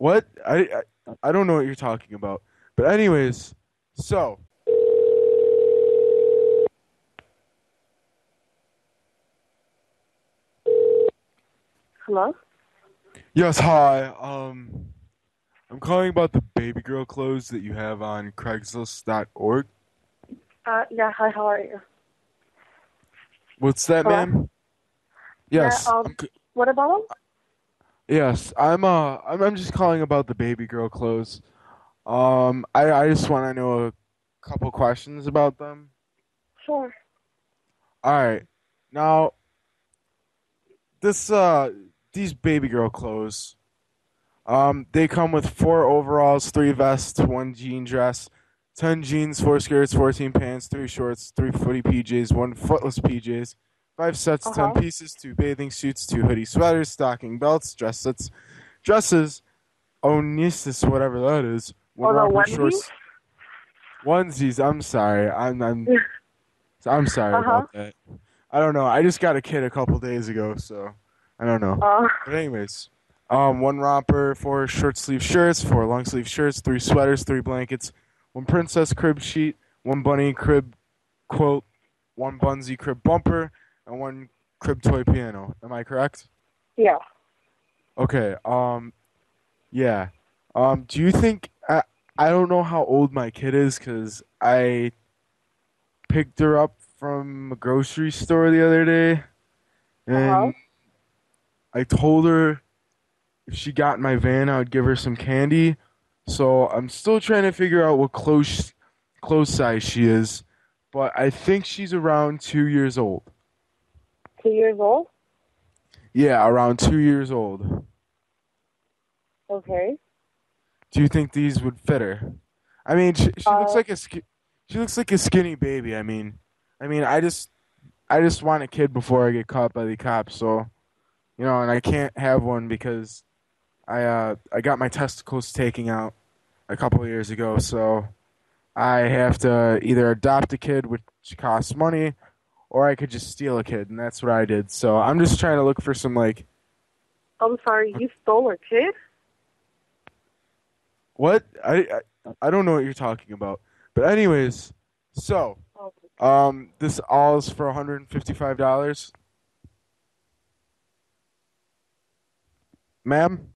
What? I, I I don't know what you're talking about. But anyways, so Hello? yes, hi. Um, I'm calling about the baby girl clothes that you have on Craigslist.org. Uh, yeah, hi, how are you? What's that, ma'am? Yes. Yeah, um, What about them? Yes, I'm uh I'm I'm just calling about the baby girl clothes. Um I I just want to know a couple questions about them. Sure. All right. Now this uh these baby girl clothes um they come with four overalls, three vests, one jean dress, 10 jeans, four skirts, 14 pants, three shorts, three footy PJs, one footless PJs, five sets, Uh-huh. 10 pieces, two bathing suits, two hoodie sweaters, stocking belts, dress sets, dresses, onistis, whatever that is, one Oh, onesies? shorts, onesies. I'm sorry. I'm I'm I'm sorry Uh-huh. about that. I don't know. I just got a kid a couple days ago, so I don't know. Uh, But anyways, um, one romper, four short sleeve shirts, four long sleeve shirts, three sweaters, three blankets, one princess crib sheet, one bunny crib quilt, one bunsy crib bumper, and one crib toy piano. Am I correct? yeah. Okay. Um, yeah. Um, do you think I I don't know how old my kid is because I picked her up from a grocery store the other day, and Uh-huh. I told her if she got in my van, I would give her some candy. So I'm still trying to figure out what close close size she is, but I think she's around two years old. Two years old? Yeah, around two years old. Okay. Do you think these would fit her? I mean, she, she looks Uh, like a she looks like a skinny baby. I mean, I mean, I just I just want a kid before I get caught by the cops. So, you know, and I can't have one because I uh I got my testicles taken out a couple of years ago. So I have to either adopt a kid, which costs money, or I could just steal a kid, and that's what I did. So I'm just trying to look for some like I'm sorry, you stole a kid? What? I, I I don't know what you're talking about. But anyways, so um this all is for $155. Ma'am?